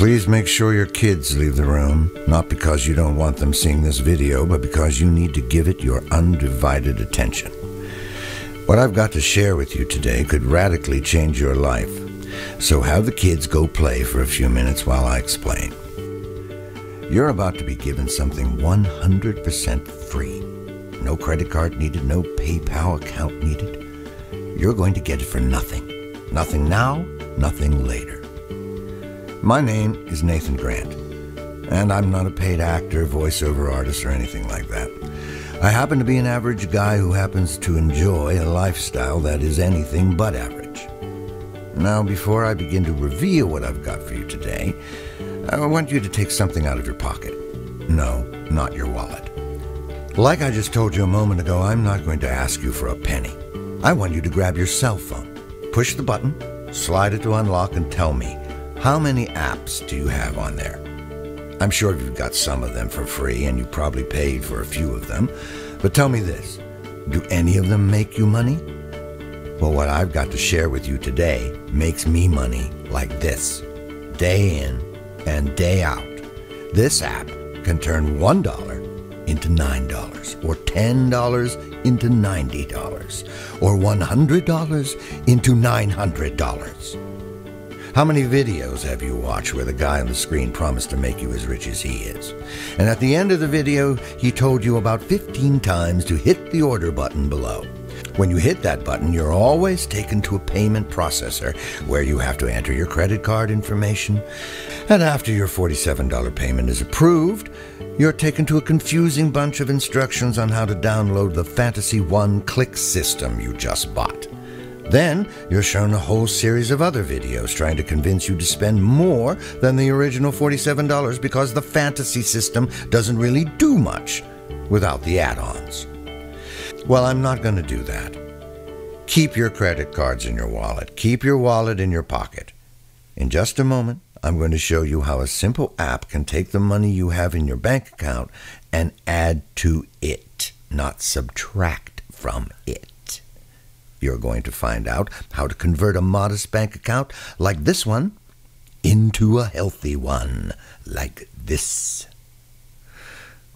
Please make sure your kids leave the room, not because you don't want them seeing this video, but because you need to give it your undivided attention. What I've got to share with you today could radically change your life. So have the kids go play for a few minutes while I explain. You're about to be given something 100% free. No credit card needed, no PayPal account needed. You're going to get it for nothing. Nothing now, nothing later. My name is Nathan Grant, and I'm not a paid actor, voiceover artist, or anything like that. I happen to be an average guy who happens to enjoy a lifestyle that is anything but average. Now, before I begin to reveal what I've got for you today, I want you to take something out of your pocket. No, not your wallet. Like I just told you a moment ago, I'm not going to ask you for a penny. I want you to grab your cell phone, push the button, slide it to unlock, and tell me how many apps do you have on there? I'm sure you've got some of them for free, and you probably paid for a few of them. But tell me this do any of them make you money? Well, what I've got to share with you today makes me money like this day in and day out. This app can turn $1 into $9, or $10 into $90, or $100 into $900. How many videos have you watched where the guy on the screen promised to make you as rich as he is? And at the end of the video, he told you about 15 times to hit the order button below. When you hit that button, you're always taken to a payment processor where you have to enter your credit card information. And after your $47 payment is approved, you're taken to a confusing bunch of instructions on how to download the Fantasy One click system you just bought. Then you're shown a whole series of other videos trying to convince you to spend more than the original $47 because the fantasy system doesn't really do much without the add ons. Well, I'm not going to do that. Keep your credit cards in your wallet. Keep your wallet in your pocket. In just a moment, I'm going to show you how a simple app can take the money you have in your bank account and add to it, not subtract from it. You're going to find out how to convert a modest bank account like this one into a healthy one like this.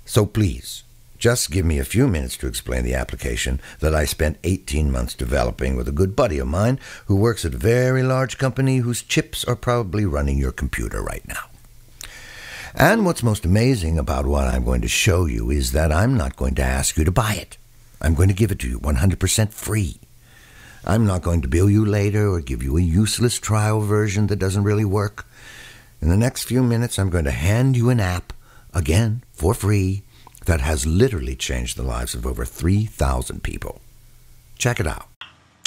So please, just give me a few minutes to explain the application that I spent 18 months developing with a good buddy of mine who works at a very large company whose chips are probably running your computer right now. And what's most amazing about what I'm going to show you is that I'm not going to ask you to buy it. I'm going to give it to you 100% free. I'm not going to bill you later or give you a useless trial version that doesn't really work. In the next few minutes, I'm going to hand you an app, again, for free, that has literally changed the lives of over 3,000 people. Check it out.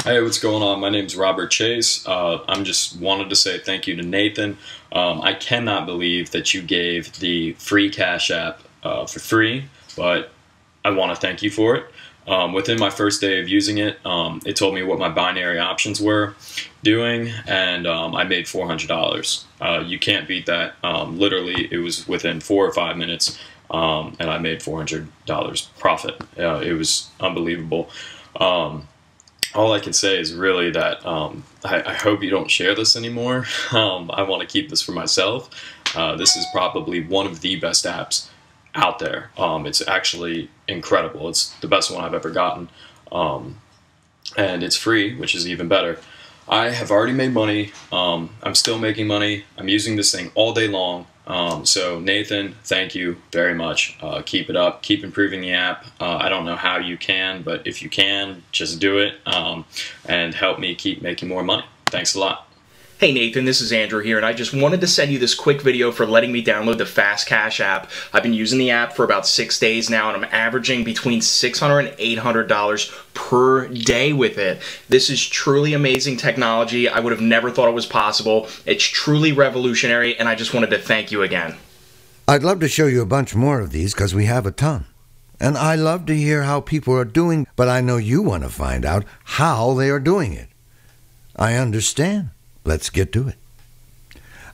Hey, what's going on? My name's Robert Chase. Uh, I'm just wanted to say thank you to Nathan. Um, I cannot believe that you gave the free Cash App uh, for free, but I want to thank you for it. Um, within my first day of using it, um, it told me what my binary options were doing, and um, I made $400. Uh, you can't beat that. Um, literally, it was within four or five minutes, um, and I made $400 profit. Uh, it was unbelievable. Um, all I can say is really that I, I, hope you don't share this anymore. I want to keep this for myself. Uh, this is probably one of the best apps out there. Um, it's actually incredible. It's the best one I've ever gotten. Um, and it's free, which is even better. I have already made money. Um, I'm still making money. I'm using this thing all day long. Um, so Nathan, thank you very much. Uh, keep it up. Keep improving the app. Uh, I don't know how you can, but if you can, just do it um, and help me keep making more money. Thanks a lot. Hey Nathan, this is Andrew here, and I just wanted to send you this quick video for letting me download the Fast Cash app. I've been using the app for about six days now, and I'm averaging between $600 and $800 per day with it. This is truly amazing technology. I would have never thought it was possible. It's truly revolutionary, and I just wanted to thank you again. I'd love to show you a bunch more of these because we have a ton. And I love to hear how people are doing, but I know you want to find out how they are doing it. I understand. Let's get to it.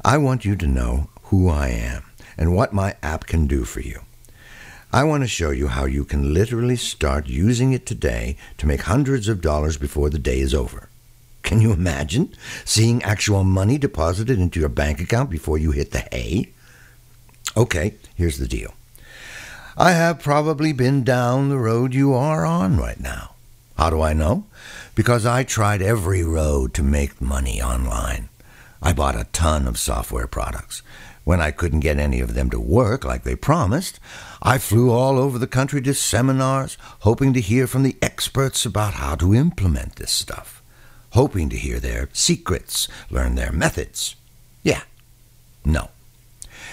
I want you to know who I am and what my app can do for you. I want to show you how you can literally start using it today to make hundreds of dollars before the day is over. Can you imagine seeing actual money deposited into your bank account before you hit the hay? Okay, here's the deal. I have probably been down the road you are on right now. How do I know? Because I tried every road to make money online. I bought a ton of software products. When I couldn't get any of them to work like they promised, I flew all over the country to seminars, hoping to hear from the experts about how to implement this stuff, hoping to hear their secrets, learn their methods. Yeah. No.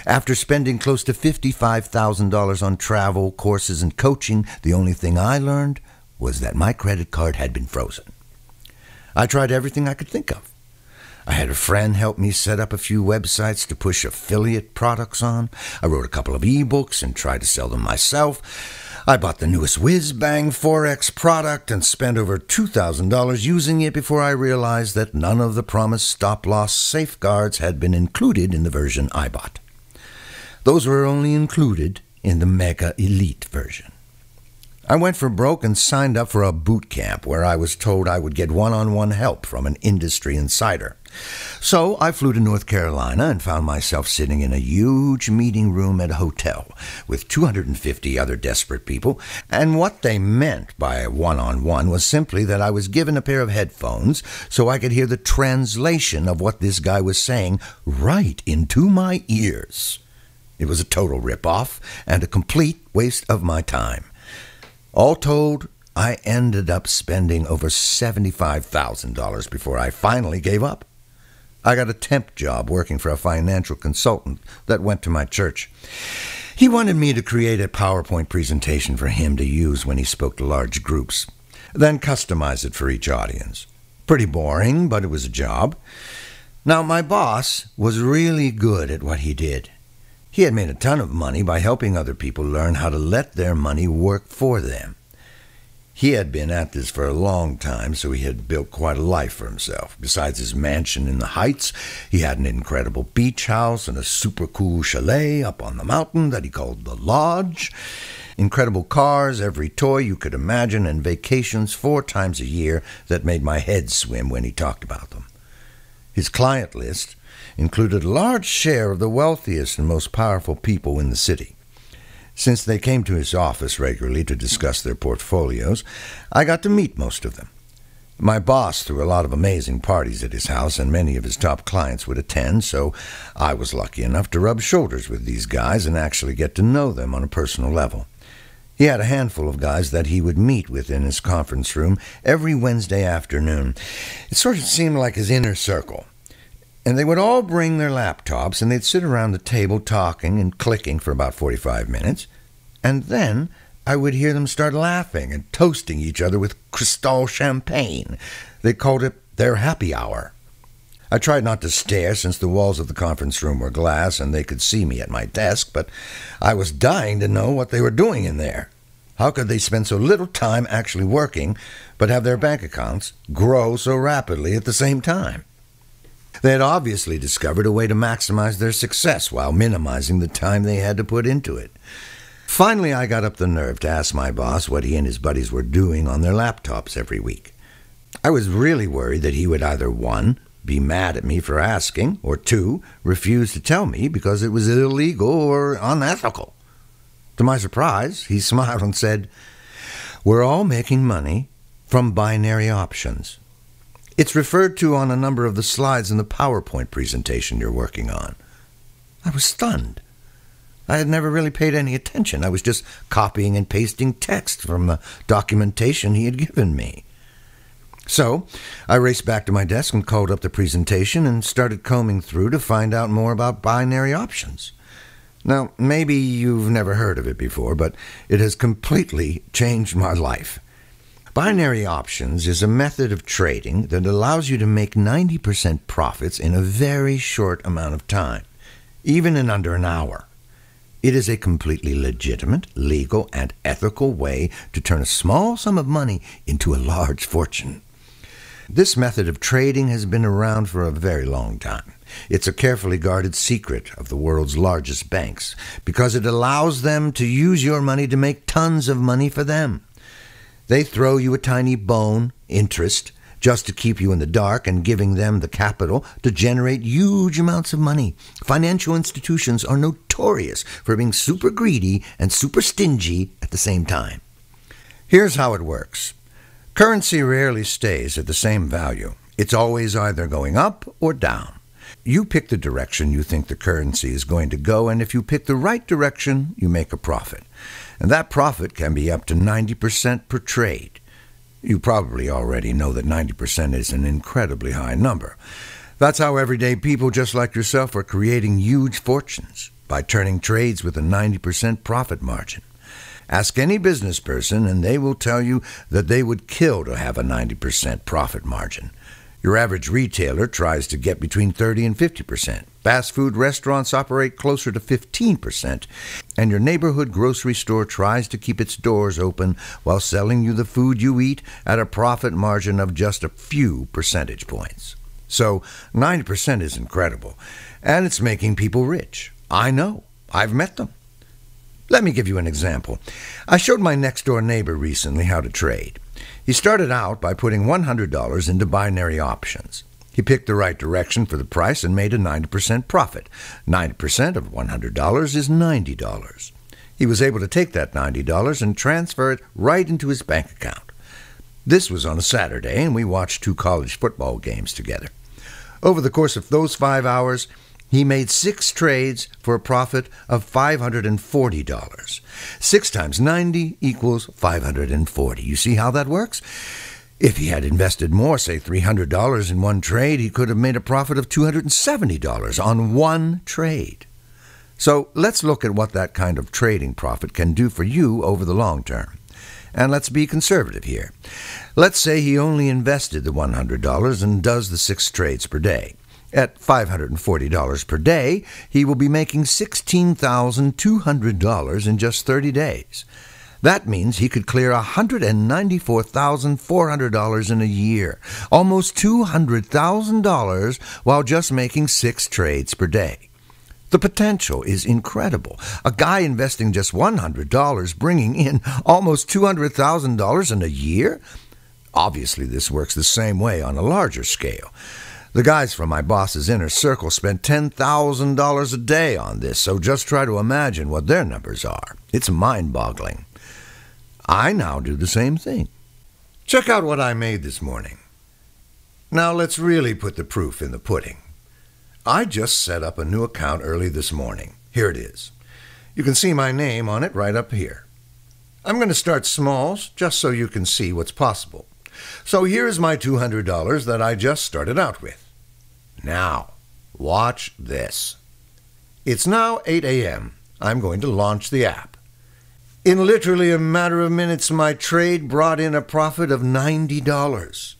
After spending close to $55,000 on travel, courses, and coaching, the only thing I learned was that my credit card had been frozen. I tried everything I could think of. I had a friend help me set up a few websites to push affiliate products on. I wrote a couple of ebooks and tried to sell them myself. I bought the newest whiz bang Forex product and spent over $2,000 using it before I realized that none of the promised stop loss safeguards had been included in the version I bought. Those were only included in the Mega Elite version. I went for broke and signed up for a boot camp where I was told I would get one on one help from an industry insider. So I flew to North Carolina and found myself sitting in a huge meeting room at a hotel with 250 other desperate people. And what they meant by one on one was simply that I was given a pair of headphones so I could hear the translation of what this guy was saying right into my ears. It was a total rip-off and a complete waste of my time. All told, I ended up spending over $75,000 before I finally gave up. I got a temp job working for a financial consultant that went to my church. He wanted me to create a PowerPoint presentation for him to use when he spoke to large groups, then customize it for each audience. Pretty boring, but it was a job. Now, my boss was really good at what he did. He had made a ton of money by helping other people learn how to let their money work for them. He had been at this for a long time, so he had built quite a life for himself. Besides his mansion in the Heights, he had an incredible beach house and a super cool chalet up on the mountain that he called the Lodge. Incredible cars, every toy you could imagine, and vacations four times a year that made my head swim when he talked about them. His client list included a large share of the wealthiest and most powerful people in the city. Since they came to his office regularly to discuss their portfolios, I got to meet most of them. My boss threw a lot of amazing parties at his house, and many of his top clients would attend, so I was lucky enough to rub shoulders with these guys and actually get to know them on a personal level. He had a handful of guys that he would meet with in his conference room every Wednesday afternoon. It sort of seemed like his inner circle. And they would all bring their laptops and they'd sit around the table talking and clicking for about 45 minutes. And then I would hear them start laughing and toasting each other with Cristal champagne. They called it their happy hour. I tried not to stare since the walls of the conference room were glass and they could see me at my desk, but I was dying to know what they were doing in there. How could they spend so little time actually working, but have their bank accounts grow so rapidly at the same time? They had obviously discovered a way to maximize their success while minimizing the time they had to put into it. Finally, I got up the nerve to ask my boss what he and his buddies were doing on their laptops every week. I was really worried that he would either one, be mad at me for asking, or two, refuse to tell me because it was illegal or unethical. To my surprise, he smiled and said, We're all making money from binary options. It's referred to on a number of the slides in the PowerPoint presentation you're working on. I was stunned. I had never really paid any attention. I was just copying and pasting text from the documentation he had given me. So I raced back to my desk and called up the presentation and started combing through to find out more about binary options. Now, maybe you've never heard of it before, but it has completely changed my life. Binary options is a method of trading that allows you to make 90% profits in a very short amount of time, even in under an hour. It is a completely legitimate, legal, and ethical way to turn a small sum of money into a large fortune. This method of trading has been around for a very long time. It's a carefully guarded secret of the world's largest banks because it allows them to use your money to make tons of money for them. They throw you a tiny bone, interest, just to keep you in the dark and giving them the capital to generate huge amounts of money. Financial institutions are notorious for being super greedy and super stingy at the same time. Here's how it works currency rarely stays at the same value, it's always either going up or down. You pick the direction you think the currency is going to go, and if you pick the right direction, you make a profit. And that profit can be up to 90% per trade. You probably already know that 90% is an incredibly high number. That's how everyday people just like yourself are creating huge fortunes by turning trades with a 90% profit margin. Ask any business person, and they will tell you that they would kill to have a 90% profit margin. Your average retailer tries to get between 30 and 50%. Fast food restaurants operate closer to 15%. And your neighborhood grocery store tries to keep its doors open while selling you the food you eat at a profit margin of just a few percentage points. So 90% is incredible. And it's making people rich. I know. I've met them. Let me give you an example. I showed my next door neighbor recently how to trade. He started out by putting $100 into binary options. He picked the right direction for the price and made a 90% profit. 90% of $100 is $90. He was able to take that $90 and transfer it right into his bank account. This was on a Saturday, and we watched two college football games together. Over the course of those five hours, he made six trades for a profit of $540. Six times 90 equals 540. You see how that works? If he had invested more, say $300 in one trade, he could have made a profit of $270 on one trade. So let's look at what that kind of trading profit can do for you over the long term. And let's be conservative here. Let's say he only invested the $100 and does the six trades per day. At $540 per day, he will be making $16,200 in just 30 days. That means he could clear $194,400 in a year, almost $200,000 while just making six trades per day. The potential is incredible. A guy investing just $100 bringing in almost $200,000 in a year? Obviously, this works the same way on a larger scale. The guys from my boss's inner circle spend $10,000 a day on this, so just try to imagine what their numbers are. It's mind boggling. I now do the same thing. Check out what I made this morning. Now let's really put the proof in the pudding. I just set up a new account early this morning. Here it is. You can see my name on it right up here. I'm going to start small just so you can see what's possible. So here's my $200 that I just started out with. Now, watch this. It's now 8 a.m. I'm going to launch the app. In literally a matter of minutes, my trade brought in a profit of $90.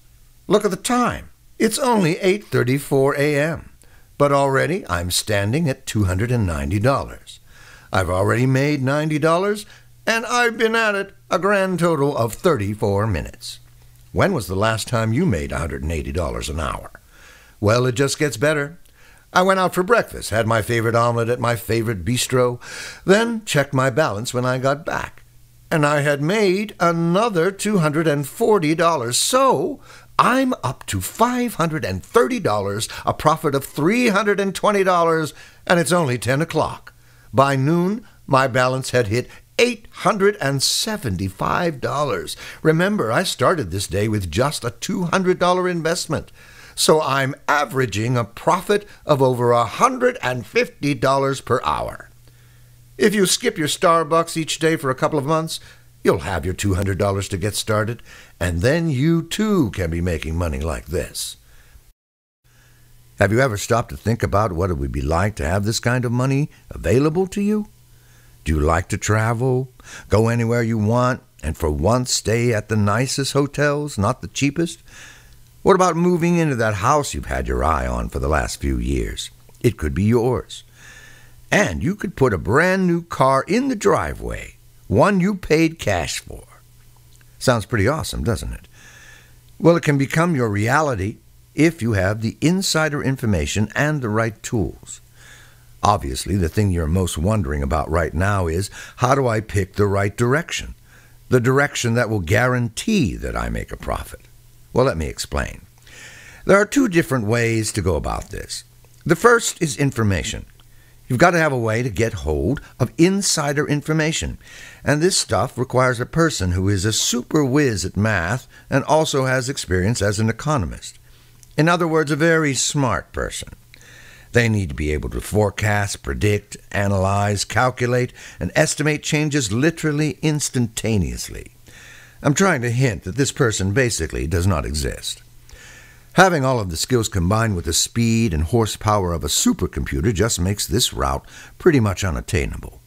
Look at the time. It's only 8:34 a.m. But already I'm standing at $290. I've already made $90 and I've been at it a grand total of 34 minutes. When was the last time you made $180 an hour? Well, it just gets better. I went out for breakfast, had my favorite omelet at my favorite bistro, then checked my balance when I got back. And I had made another $240. So I'm up to $530, a profit of $320, and it's only 10 o'clock. By noon, my balance had hit $875. Remember, I started this day with just a $200 investment. So I'm averaging a profit of over $150 per hour. If you skip your Starbucks each day for a couple of months, you'll have your $200 to get started, and then you too can be making money like this. Have you ever stopped to think about what it would be like to have this kind of money available to you? Do you like to travel? Go anywhere you want, and for once stay at the nicest hotels, not the cheapest? What about moving into that house you've had your eye on for the last few years? It could be yours. And you could put a brand new car in the driveway, one you paid cash for. Sounds pretty awesome, doesn't it? Well, it can become your reality if you have the insider information and the right tools. Obviously, the thing you're most wondering about right now is how do I pick the right direction? The direction that will guarantee that I make a profit. Well, let me explain. There are two different ways to go about this. The first is information. You've got to have a way to get hold of insider information. And this stuff requires a person who is a super whiz at math and also has experience as an economist. In other words, a very smart person. They need to be able to forecast, predict, analyze, calculate, and estimate changes literally instantaneously. I'm trying to hint that this person basically does not exist. Having all of the skills combined with the speed and horsepower of a supercomputer just makes this route pretty much unattainable.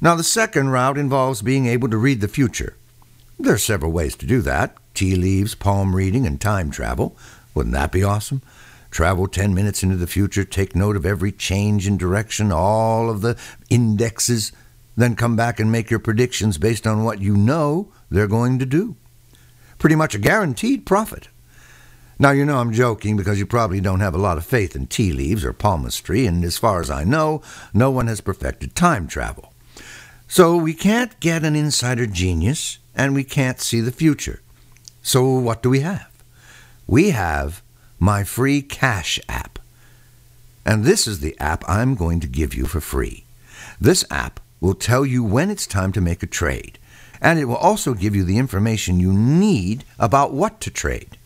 Now, the second route involves being able to read the future. There are several ways to do that tea leaves, palm reading, and time travel. Wouldn't that be awesome? Travel 10 minutes into the future, take note of every change in direction, all of the indexes, then come back and make your predictions based on what you know they're going to do. Pretty much a guaranteed profit. Now, you know I'm joking because you probably don't have a lot of faith in tea leaves or palmistry, and as far as I know, no one has perfected time travel. So we can't get an insider genius, and we can't see the future. So what do we have? We have my free Cash app. And this is the app I'm going to give you for free. This app will tell you when it's time to make a trade, and it will also give you the information you need about what to trade.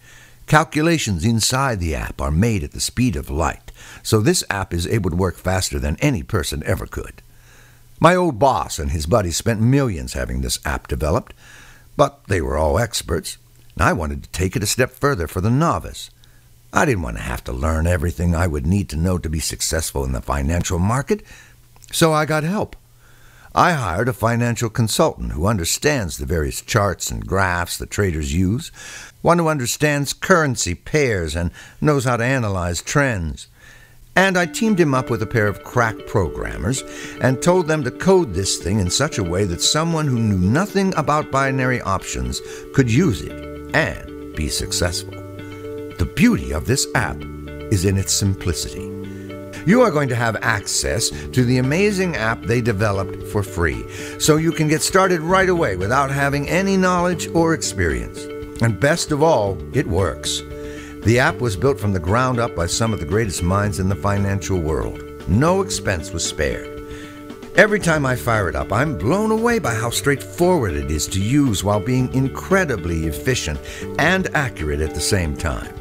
Calculations inside the app are made at the speed of light, so this app is able to work faster than any person ever could. My old boss and his buddies spent millions having this app developed, but they were all experts, and I wanted to take it a step further for the novice. I didn't want to have to learn everything I would need to know to be successful in the financial market, so I got help. I hired a financial consultant who understands the various charts and graphs the traders use, one who understands currency pairs and knows how to analyze trends. And I teamed him up with a pair of crack programmers and told them to code this thing in such a way that someone who knew nothing about binary options could use it and be successful. The beauty of this app is in its simplicity you are going to have access to the amazing app they developed for free, so you can get started right away without having any knowledge or experience. And best of all, it works. The app was built from the ground up by some of the greatest minds in the financial world. No expense was spared. Every time I fire it up, I'm blown away by how straightforward it is to use while being incredibly efficient and accurate at the same time.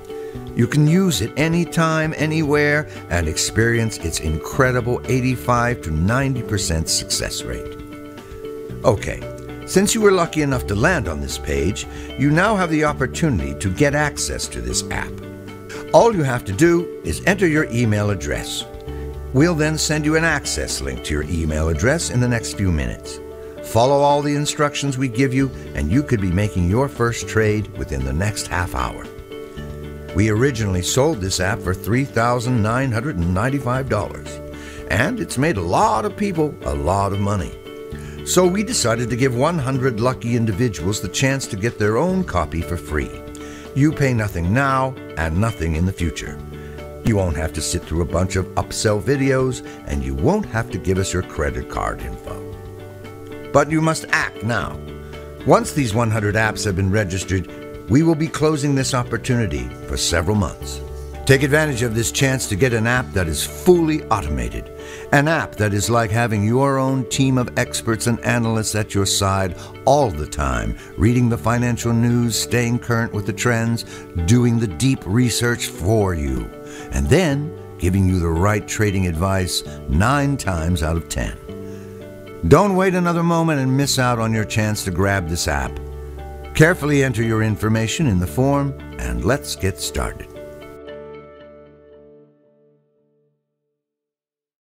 You can use it anytime, anywhere, and experience its incredible 85 to 90% success rate. Okay, since you were lucky enough to land on this page, you now have the opportunity to get access to this app. All you have to do is enter your email address. We'll then send you an access link to your email address in the next few minutes. Follow all the instructions we give you, and you could be making your first trade within the next half hour. We originally sold this app for $3,995, and it's made a lot of people a lot of money. So we decided to give 100 lucky individuals the chance to get their own copy for free. You pay nothing now and nothing in the future. You won't have to sit through a bunch of upsell videos, and you won't have to give us your credit card info. But you must act now. Once these 100 apps have been registered, we will be closing this opportunity for several months. Take advantage of this chance to get an app that is fully automated. An app that is like having your own team of experts and analysts at your side all the time, reading the financial news, staying current with the trends, doing the deep research for you, and then giving you the right trading advice nine times out of ten. Don't wait another moment and miss out on your chance to grab this app. Carefully enter your information in the form and let's get started.